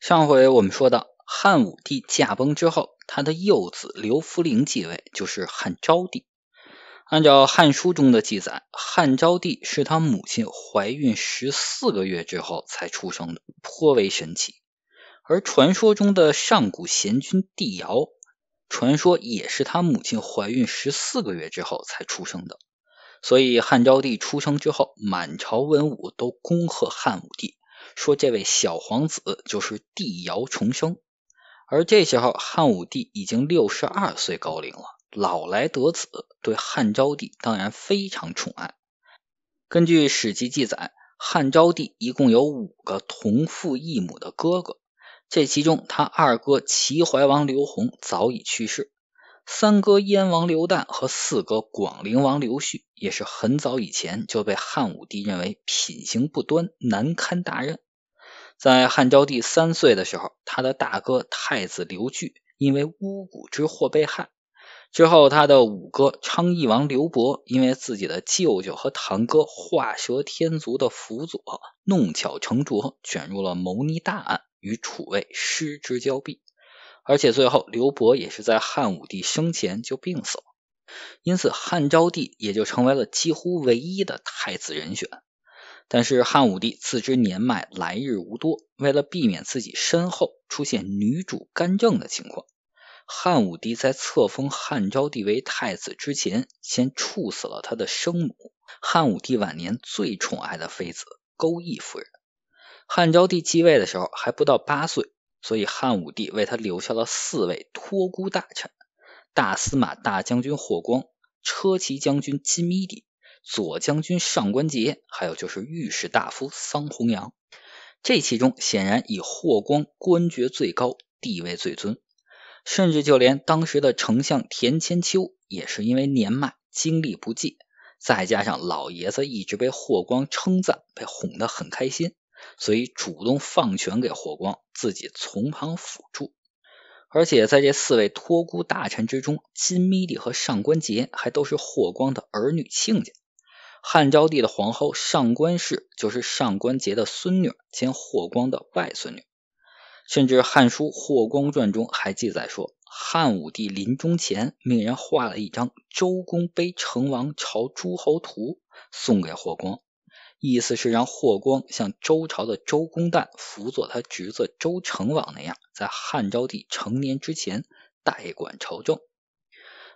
上回我们说到，汉武帝驾崩之后，他的幼子刘弗陵继位，就是汉昭帝。按照《汉书》中的记载，汉昭帝是他母亲怀孕十四个月之后才出生的，颇为神奇。而传说中的上古贤君帝尧，传说也是他母亲怀孕十四个月之后才出生的。所以汉昭帝出生之后，满朝文武都恭贺汉武帝。说这位小皇子就是帝尧重生，而这时候汉武帝已经六十二岁高龄了，老来得子，对汉昭帝当然非常宠爱。根据史记记载，汉昭帝一共有五个同父异母的哥哥，这其中他二哥齐怀王刘宏早已去世，三哥燕王刘旦和四哥广陵王刘旭也是很早以前就被汉武帝认为品行不端，难堪大任。在汉昭帝三岁的时候，他的大哥太子刘据因为巫蛊之祸被害。之后，他的五哥昌邑王刘伯因为自己的舅舅和堂哥画蛇添足的辅佐，弄巧成拙，卷入了谋逆大案，与楚卫失之交臂。而且最后，刘伯也是在汉武帝生前就病死了。因此，汉昭帝也就成为了几乎唯一的太子人选。但是汉武帝自知年迈来日无多，为了避免自己身后出现女主干政的情况，汉武帝在册封汉昭帝为太子之前，先处死了他的生母，汉武帝晚年最宠爱的妃子钩弋夫人。汉昭帝继位的时候还不到八岁，所以汉武帝为他留下了四位托孤大臣：大司马大将军霍光、车骑将军金密帝。左将军上官桀，还有就是御史大夫桑弘羊，这其中显然以霍光官爵最高，地位最尊，甚至就连当时的丞相田千秋也是因为年迈，精力不济，再加上老爷子一直被霍光称赞，被哄得很开心，所以主动放权给霍光，自己从旁辅助。而且在这四位托孤大臣之中，金密帝和上官桀还都是霍光的儿女亲家。汉昭帝的皇后上官氏就是上官桀的孙女兼霍光的外孙女，甚至《汉书·霍光传》中还记载说，汉武帝临终前命人画了一张周公背成王朝诸侯图送给霍光，意思是让霍光像周朝的周公旦辅佐他侄子周成王那样，在汉昭帝成年之前代管朝政。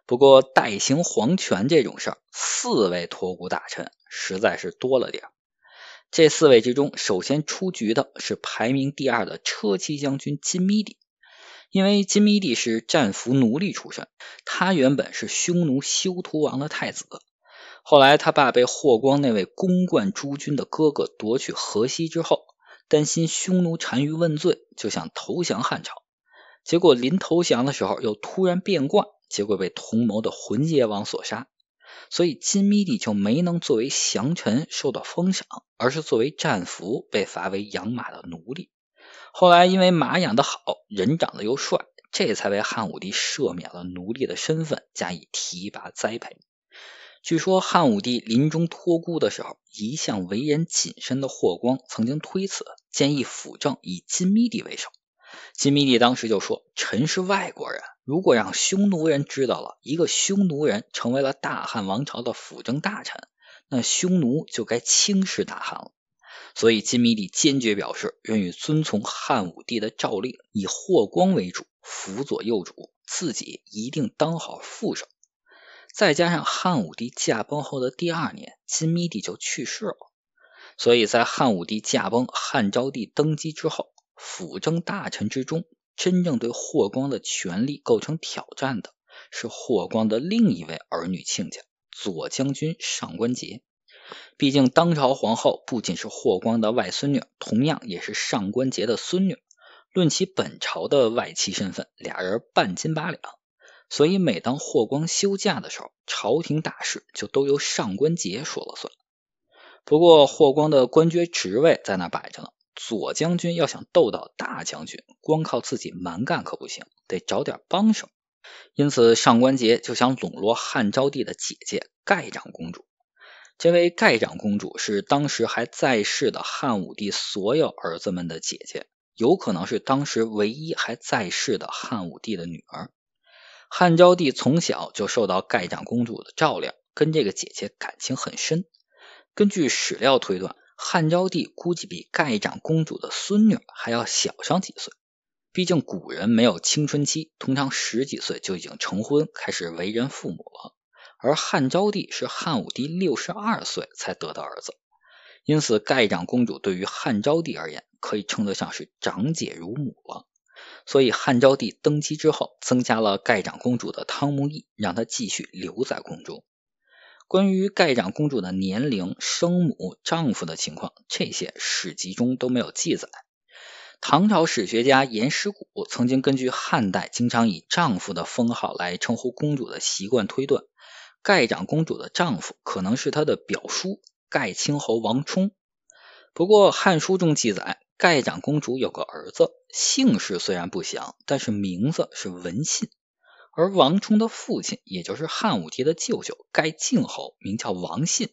不过，代行皇权这种事儿，四位托孤大臣实在是多了点儿。这四位之中，首先出局的是排名第二的车骑将军金密帝，因为金密帝是战俘奴隶出身，他原本是匈奴休屠王的太子，后来他爸被霍光那位公冠诸军的哥哥夺去河西之后，担心匈奴单于问罪，就想投降汉朝，结果临投降的时候又突然变卦。结果被同谋的浑邪王所杀，所以金密帝就没能作为降臣受到封赏，而是作为战俘被罚为养马的奴隶。后来因为马养得好，人长得又帅，这才为汉武帝赦免了奴隶的身份，加以提拔栽培。据说汉武帝临终托孤的时候，一向为人谨慎的霍光曾经推辞，建议辅政以金密帝为首。金密帝当时就说：“臣是外国人。”如果让匈奴人知道了一个匈奴人成为了大汉王朝的辅政大臣，那匈奴就该轻视大汉了。所以金密帝坚决表示愿意遵从汉武帝的诏令，以霍光为主，辅佐幼主，自己一定当好副手。再加上汉武帝驾崩后的第二年，金密帝就去世了。所以在汉武帝驾崩、汉昭帝登基之后，辅政大臣之中。真正对霍光的权力构成挑战的是霍光的另一位儿女亲家左将军上官桀。毕竟当朝皇后不仅是霍光的外孙女，同样也是上官桀的孙女。论起本朝的外戚身份，俩人半斤八两。所以每当霍光休假的时候，朝廷大事就都由上官桀说了算。不过霍光的官爵职位在那摆着呢。左将军要想斗倒大将军，光靠自己蛮干可不行，得找点帮手。因此，上官桀就想笼络汉昭帝的姐姐盖长公主。这位盖长公主是当时还在世的汉武帝所有儿子们的姐姐，有可能是当时唯一还在世的汉武帝的女儿。汉昭帝从小就受到盖长公主的照料，跟这个姐姐感情很深。根据史料推断，汉昭帝估计比盖长公主的孙女还要小上几岁。毕竟古人没有青春期，通常十几岁就已经成婚，开始为人父母了。而汉昭帝是汉武帝六十二岁才得的儿子，因此盖长公主对于汉昭帝而言，可以称得上是长姐如母了。所以汉昭帝登基之后，增加了盖长公主的汤沐邑，让她继续留在宫中。关于盖长公主的年龄、生母、丈夫的情况，这些史籍中都没有记载。唐朝史学家严师古曾经根据汉代经常以丈夫的封号来称呼公主的习惯推断。盖长公主的丈夫可能是她的表叔盖清侯王充。不过《汉书》中记载，盖长公主有个儿子，姓氏虽然不详，但是名字是文信。而王充的父亲，也就是汉武帝的舅舅盖靖侯，名叫王信。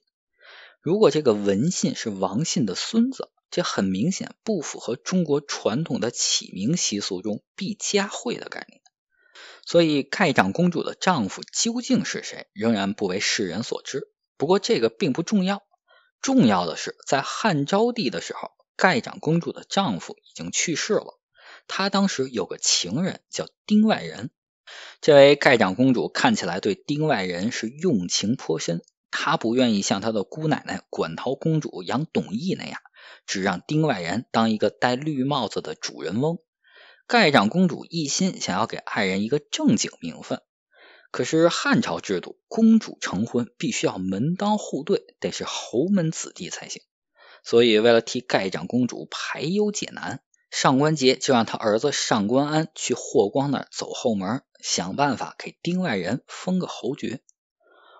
如果这个文信是王信的孙子，这很明显不符合中国传统的起名习俗中必佳讳的概念。所以，盖长公主的丈夫究竟是谁，仍然不为世人所知。不过，这个并不重要。重要的是，在汉昭帝的时候，盖长公主的丈夫已经去世了。她当时有个情人叫丁外人。这位盖长公主看起来对丁外人是用情颇深。她不愿意像她的姑奶奶馆陶公主杨董翳那样，只让丁外人当一个戴绿帽子的主人翁。盖长公主一心想要给爱人一个正经名分，可是汉朝制度，公主成婚必须要门当户对，得是侯门子弟才行。所以，为了替盖长公主排忧解难，上官桀就让他儿子上官安去霍光那儿走后门，想办法给丁外人封个侯爵。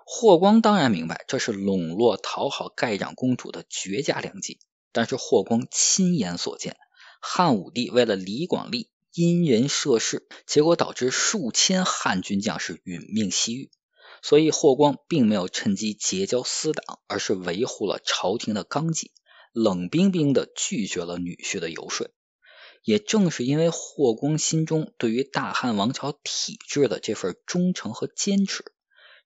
霍光当然明白这是笼络讨好盖长公主的绝佳良机，但是霍光亲眼所见，汉武帝为了李广利。因人设事，结果导致数千汉军将士殒命西域。所以霍光并没有趁机结交私党，而是维护了朝廷的纲纪，冷冰冰的拒绝了女婿的游说。也正是因为霍光心中对于大汉王朝体制的这份忠诚和坚持，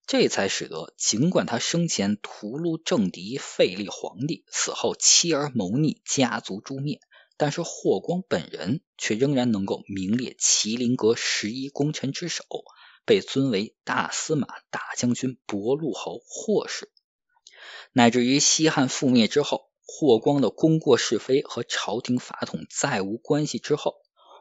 这才使得尽管他生前屠戮政敌，废立皇帝，死后妻儿谋逆，家族诛灭。但是霍光本人却仍然能够名列麒麟阁十一功臣之首，被尊为大司马、大将军、博陆侯霍氏，乃至于西汉覆灭之后，霍光的功过是非和朝廷法统再无关系之后，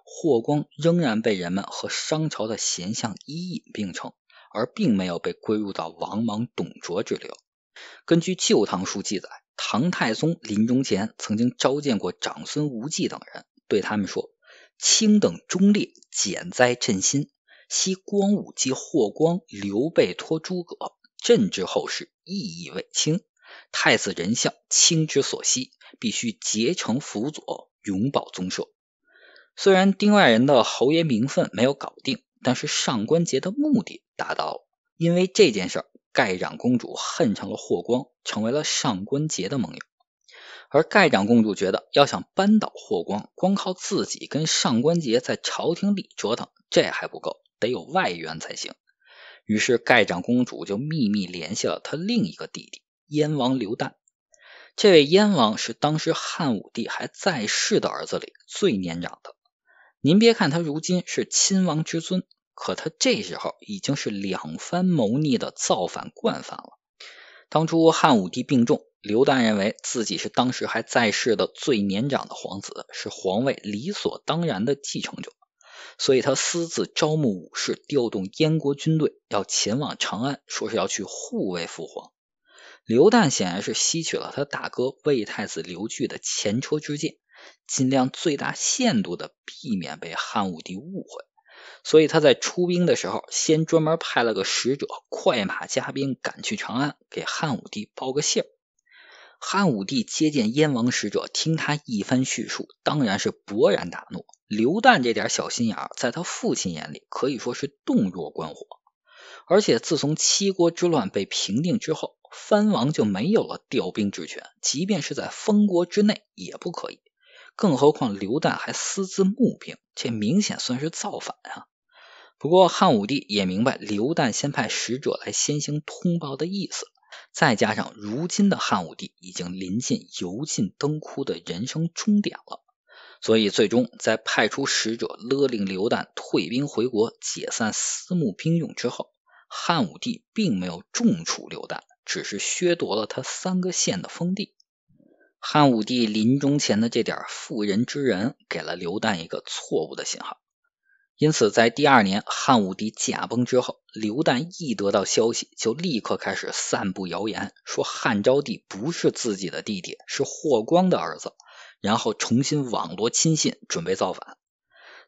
霍光仍然被人们和商朝的贤相伊尹并称，而并没有被归入到王莽、董卓之流。根据《旧唐书》记载。唐太宗临终前曾经召见过长孙无忌等人，对他们说：“卿等忠烈，减灾振心！昔光武及霍光、刘备托诸葛，朕之后世，意义未轻。太子仁孝，卿之所惜，必须竭诚辅佐，永保宗社。”虽然丁外人的侯爷名分没有搞定，但是上官桀的目的达到了，因为这件事儿。盖长公主恨上了霍光，成为了上官桀的盟友。而盖长公主觉得，要想扳倒霍光，光靠自己跟上官桀在朝廷里折腾，这还不够，得有外援才行。于是，盖长公主就秘密联系了她另一个弟弟燕王刘旦。这位燕王是当时汉武帝还在世的儿子里最年长的。您别看他如今是亲王之尊。可他这时候已经是两番谋逆的造反惯犯了。当初汉武帝病重，刘旦认为自己是当时还在世的最年长的皇子，是皇位理所当然的继承者，所以他私自招募武士，调动燕国军队，要前往长安，说是要去护卫父皇。刘旦显然是吸取了他大哥魏太子刘据的前车之鉴，尽量最大限度的避免被汉武帝误会。所以他在出兵的时候，先专门派了个使者，快马加鞭赶去长安，给汉武帝报个信儿。汉武帝接见燕王使者，听他一番叙述，当然是勃然大怒。刘旦这点小心眼，在他父亲眼里可以说是洞若观火。而且自从七国之乱被平定之后，藩王就没有了调兵之权，即便是在封国之内也不可以。更何况刘旦还私自募兵，这明显算是造反啊！不过汉武帝也明白刘旦先派使者来先行通报的意思，再加上如今的汉武帝已经临近油尽灯枯的人生终点了，所以最终在派出使者勒令刘旦退兵回国，解散私募兵用之后，汉武帝并没有重处刘旦，只是削夺了他三个县的封地。汉武帝临终前的这点妇人之仁，给了刘旦一个错误的信号。因此，在第二年汉武帝驾崩之后，刘旦一得到消息，就立刻开始散布谣言，说汉昭帝不是自己的弟弟，是霍光的儿子，然后重新网罗亲信，准备造反。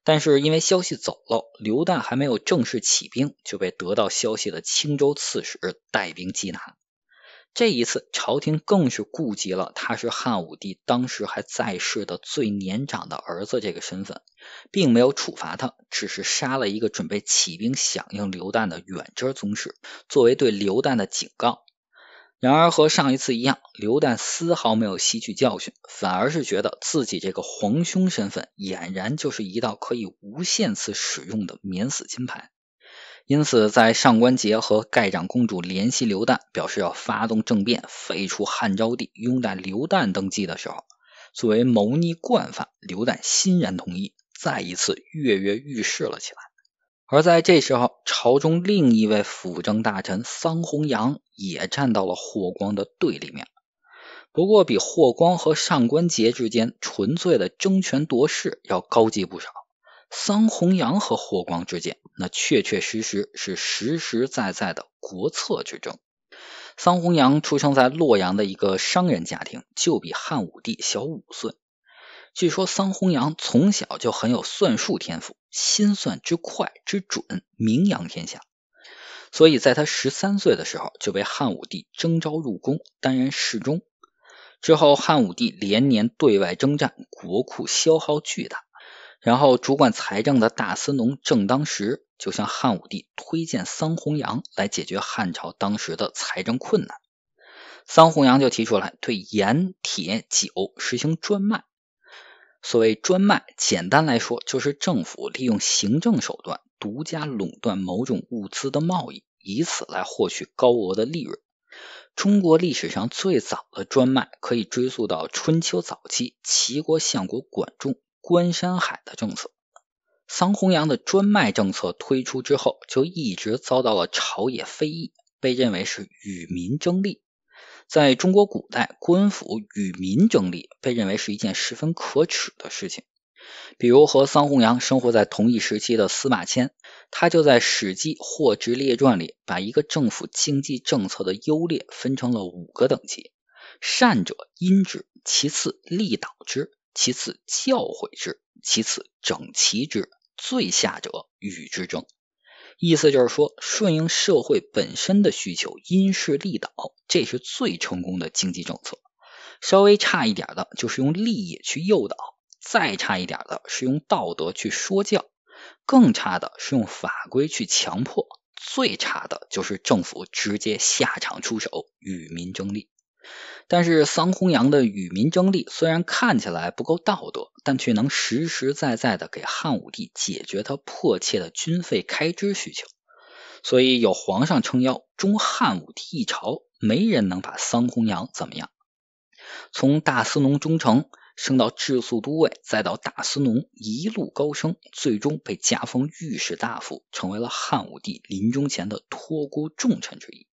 但是因为消息走漏，刘旦还没有正式起兵，就被得到消息的青州刺史带兵缉拿。这一次，朝廷更是顾及了他是汉武帝当时还在世的最年长的儿子这个身份，并没有处罚他，只是杀了一个准备起兵响应刘旦的远征宗室，作为对刘旦的警告。然而和上一次一样，刘旦丝毫没有吸取教训，反而是觉得自己这个皇兄身份俨然就是一道可以无限次使用的免死金牌。因此，在上官桀和盖长公主联系刘旦，表示要发动政变，废除汉昭帝，拥戴刘旦登基的时候，作为谋逆惯犯，刘旦欣然同意，再一次跃跃欲试了起来。而在这时候，朝中另一位辅政大臣桑弘羊也站到了霍光的对立面，不过比霍光和上官桀之间纯粹的争权夺势要高级不少。桑弘羊和霍光之间，那确确实实是实实在在的国策之争。桑弘羊出生在洛阳的一个商人家庭，就比汉武帝小五岁。据说桑弘羊从小就很有算术天赋，心算之快之准，名扬天下。所以在他十三岁的时候，就被汉武帝征召入宫，担任侍中。之后，汉武帝连年对外征战，国库消耗巨大。然后，主管财政的大司农郑当时就向汉武帝推荐桑弘羊来解决汉朝当时的财政困难。桑弘羊就提出来对盐、铁、酒实行专卖。所谓专卖，简单来说就是政府利用行政手段独家垄断某种物资的贸易，以此来获取高额的利润。中国历史上最早的专卖可以追溯到春秋早期，齐国相国管仲。关山海的政策，桑弘羊的专卖政策推出之后，就一直遭到了朝野非议，被认为是与民争利。在中国古代，官府与民争利被认为是一件十分可耻的事情。比如和桑弘羊生活在同一时期的司马迁，他就在《史记·货殖列传》里把一个政府经济政策的优劣分成了五个等级：善者因之，其次利导之。其次教诲之，其次整齐之，最下者与之争。意思就是说，顺应社会本身的需求，因势利导，这是最成功的经济政策。稍微差一点的，就是用利益去诱导；再差一点的，是用道德去说教；更差的是用法规去强迫；最差的就是政府直接下场出手，与民争利。但是桑弘羊的与民争利虽然看起来不够道德，但却能实实在在的给汉武帝解决他迫切的军费开支需求。所以有皇上撑腰，中汉武帝一朝，没人能把桑弘羊怎么样。从大司农中丞升到治粟都尉，再到大司农，一路高升，最终被加封御史大夫，成为了汉武帝临终前的托孤重臣之一。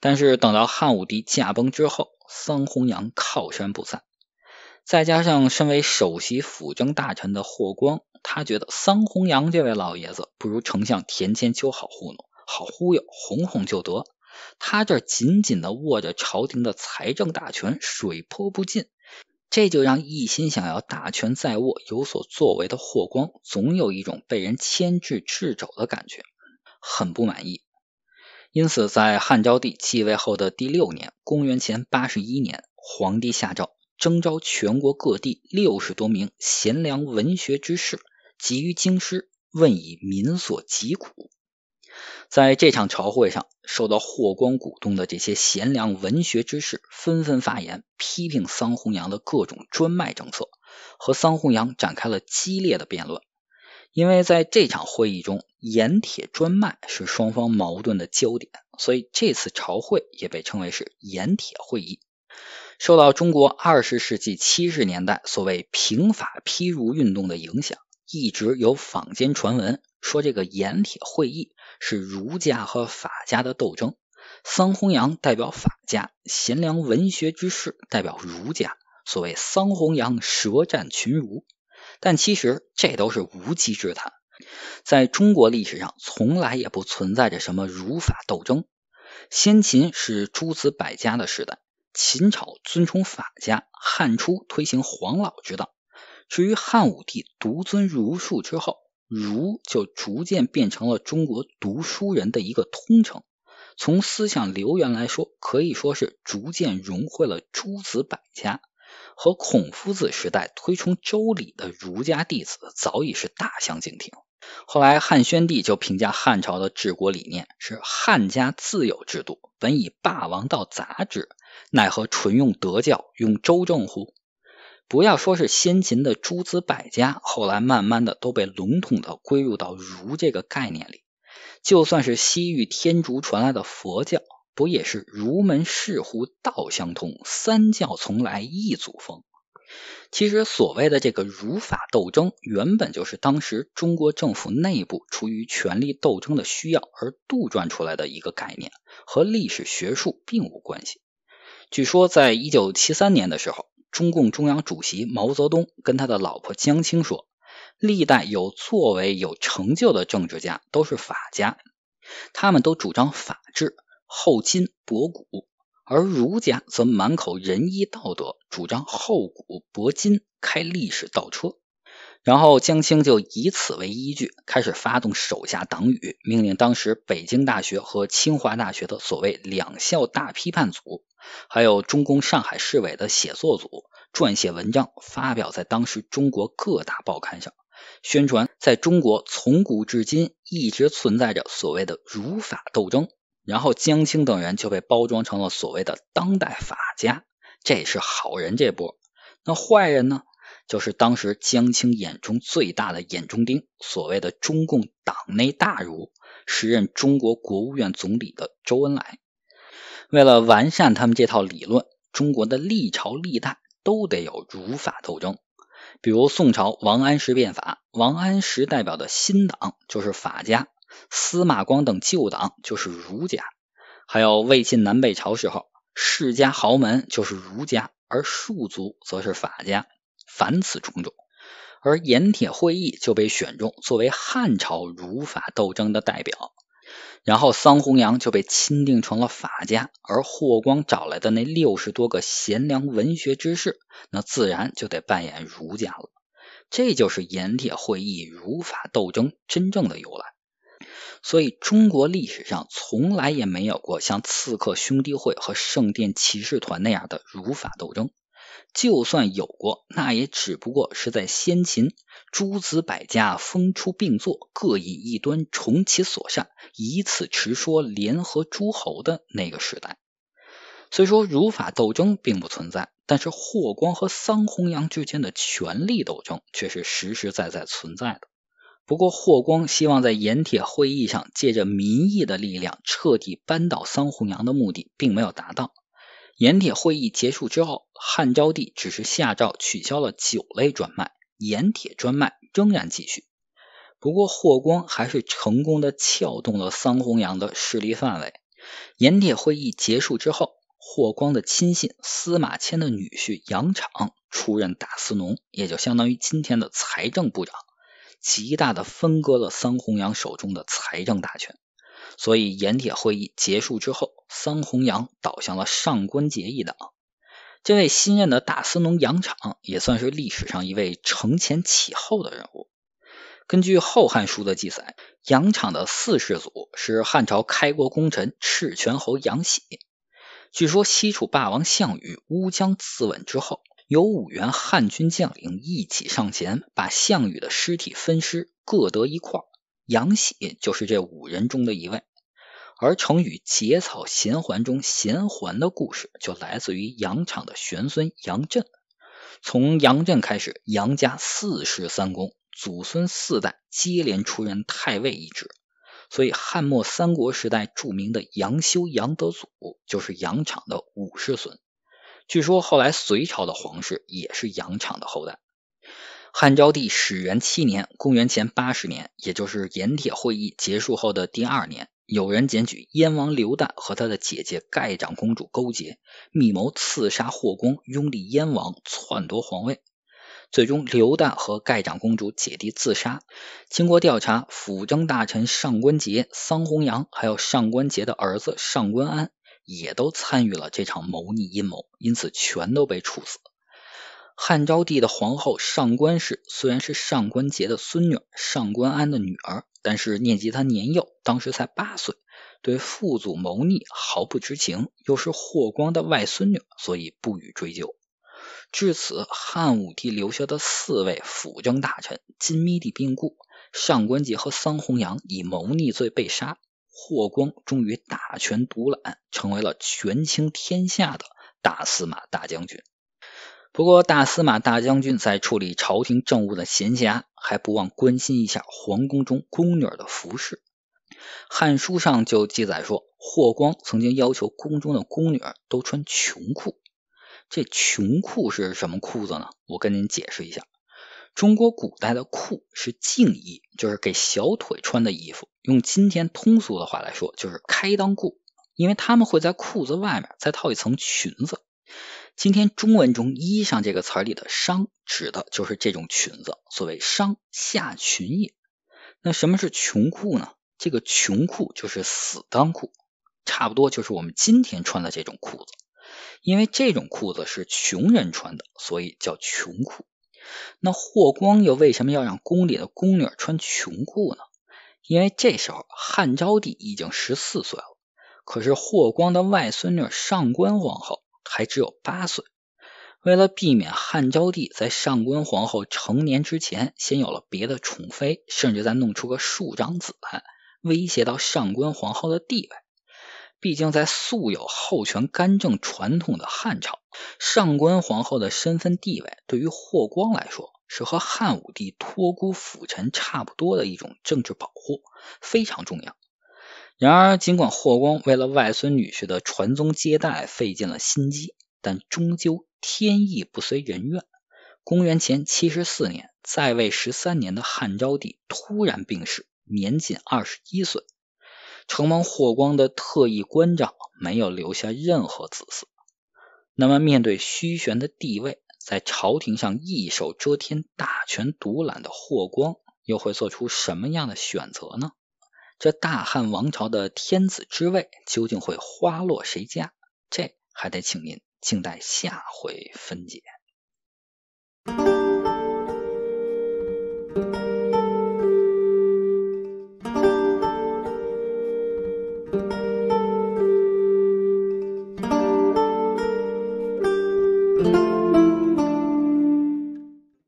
但是等到汉武帝驾崩之后，桑弘羊靠山不散，再加上身为首席辅政大臣的霍光，他觉得桑弘羊这位老爷子不如丞相田千秋好糊弄、好忽悠，哄哄就得。他这紧紧的握着朝廷的财政大权，水泼不进，这就让一心想要大权在握、有所作为的霍光，总有一种被人牵制掣肘的感觉，很不满意。因此，在汉昭帝继位后的第六年，公元前八十一年，皇帝下诏征召全国各地六十多名贤良文学之士，集于京师，问以民所疾苦。在这场朝会上，受到霍光鼓动的这些贤良文学之士纷纷发言，批评桑弘羊的各种专卖政策，和桑弘羊展开了激烈的辩论。因为在这场会议中，盐铁专卖是双方矛盾的焦点，所以这次朝会也被称为是盐铁会议。受到中国二十世纪七十年代所谓平法批儒运动的影响，一直有坊间传闻说这个盐铁会议是儒家和法家的斗争。桑弘羊代表法家，贤良文学之士代表儒家，所谓桑弘羊舌战群儒。但其实这都是无稽之谈，在中国历史上从来也不存在着什么儒法斗争。先秦是诸子百家的时代，秦朝尊崇法家，汉初推行黄老之道。至于汉武帝独尊儒术之后，儒就逐渐变成了中国读书人的一个通称。从思想流源来说，可以说是逐渐融汇了诸子百家。和孔夫子时代推崇周礼的儒家弟子早已是大相径庭。后来汉宣帝就评价汉朝的治国理念是汉家自有制度，本以霸王道杂之，奈何纯用德教，用周政乎？不要说是先秦的诸子百家，后来慢慢的都被笼统的归入到儒这个概念里。就算是西域天竺传来的佛教。不也是儒门士乎道相通，三教从来一祖风。其实所谓的这个儒法斗争，原本就是当时中国政府内部出于权力斗争的需要而杜撰出来的一个概念，和历史学术并无关系。据说，在一九七三年的时候，中共中央主席毛泽东跟他的老婆江青说：“历代有作为、有成就的政治家都是法家，他们都主张法治。”厚今薄古，而儒家则满口仁义道德，主张厚古薄今，开历史倒车。然后江青就以此为依据，开始发动手下党羽，命令当时北京大学和清华大学的所谓两校大批判组，还有中共上海市委的写作组，撰写文章，发表在当时中国各大报刊上，宣传在中国从古至今一直存在着所谓的儒法斗争。然后江青等人就被包装成了所谓的当代法家，这是好人这波。那坏人呢？就是当时江青眼中最大的眼中钉，所谓的中共党内大儒，时任中国国务院总理的周恩来。为了完善他们这套理论，中国的历朝历代都得有儒法斗争。比如宋朝王安石变法，王安石代表的新党就是法家。司马光等旧党就是儒家，还有魏晋南北朝时候世家豪门就是儒家，而庶族则是法家。凡此种种，而盐铁会议就被选中作为汉朝儒法斗争的代表。然后桑弘羊就被钦定成了法家，而霍光找来的那六十多个贤良文学之士，那自然就得扮演儒家了。这就是盐铁会议儒法斗争真正的由来。所以，中国历史上从来也没有过像刺客兄弟会和圣殿骑士团那样的儒法斗争。就算有过，那也只不过是在先秦诸子百家风出并作，各以一端，重其所善，以此持说，联合诸侯的那个时代。虽说儒法斗争并不存在，但是霍光和桑弘羊之间的权力斗争却是实实在在存在的。不过，霍光希望在盐铁会议上借着民意的力量彻底扳倒桑弘羊的目的，并没有达到。盐铁会议结束之后，汉昭帝只是下诏取消了酒类专卖，盐铁专卖仍然继续。不过，霍光还是成功的撬动了桑弘羊的势力范围。盐铁会议结束之后，霍光的亲信司马迁的女婿杨敞出任大司农，也就相当于今天的财政部长。极大的分割了桑弘羊手中的财政大权，所以盐铁会议结束之后，桑弘羊倒向了上官桀一党。这位新任的大司农杨敞也算是历史上一位承前启后的人物。根据《后汉书》的记载，杨敞的四世祖是汉朝开国功臣赤泉侯杨喜。据说西楚霸王项羽乌江自刎之后。有五员汉军将领一起上前，把项羽的尸体分尸，各得一块。杨喜就是这五人中的一位。而成语“结草衔环”中“衔环”的故事，就来自于杨敞的玄孙杨震。从杨震开始，杨家四世三公，祖孙四代接连出任太尉一职，所以汉末三国时代著名的杨修、杨德祖就是杨敞的五世孙。据说后来隋朝的皇室也是杨敞的后代。汉昭帝始元七年（公元前八十年），也就是盐铁会议结束后的第二年。有人检举燕王刘旦和他的姐姐盖长公主勾结，密谋刺杀霍光，拥立燕王，篡夺皇位。最终，刘旦和盖长公主姐弟自杀。经过调查，辅政大臣上官桀、桑弘羊，还有上官桀的儿子上官安，也都参与了这场谋逆阴谋，因此全都被处死。汉昭帝的皇后上官氏虽然是上官桀的孙女，上官安的女儿。但是念及他年幼，当时才八岁，对父祖谋逆毫不知情，又是霍光的外孙女，所以不予追究。至此，汉武帝留下的四位辅政大臣金密帝病故，上官桀和桑弘羊以谋逆罪被杀，霍光终于大权独揽，成为了权倾天下的大司马大将军。不过，大司马大将军在处理朝廷政务的闲暇，还不忘关心一下皇宫中宫女的服饰。《汉书》上就记载说，霍光曾经要求宫中的宫女都穿穷裤。这穷裤是什么裤子呢？我跟您解释一下。中国古代的裤是净衣，就是给小腿穿的衣服。用今天通俗的话来说，就是开裆裤，因为他们会在裤子外面再套一层裙子。今天中文中“衣裳”这个词里的“裳”指的就是这种裙子，所谓“裳下裙也”。那什么是穷裤呢？这个穷裤就是死裆裤，差不多就是我们今天穿的这种裤子。因为这种裤子是穷人穿的，所以叫穷裤。那霍光又为什么要让宫里的宫女穿穷裤呢？因为这时候汉昭帝已经十四岁了，可是霍光的外孙女上官皇后。还只有八岁，为了避免汉昭帝在上官皇后成年之前先有了别的宠妃，甚至再弄出个庶长子来，威胁到上官皇后的地位。毕竟在素有后权干政传统的汉朝，上官皇后的身份地位对于霍光来说是和汉武帝托孤辅臣差不多的一种政治保护，非常重要。然而，尽管霍光为了外孙女婿的传宗接代费尽了心机，但终究天意不随人愿。公元前七十四年，在位十三年的汉昭帝突然病逝，年仅二十一岁。承蒙霍光的特意关照，没有留下任何子嗣。那么，面对虚悬的地位，在朝廷上一手遮天、大权独揽的霍光，又会做出什么样的选择呢？这大汉王朝的天子之位究竟会花落谁家？这还得请您静待下回分解。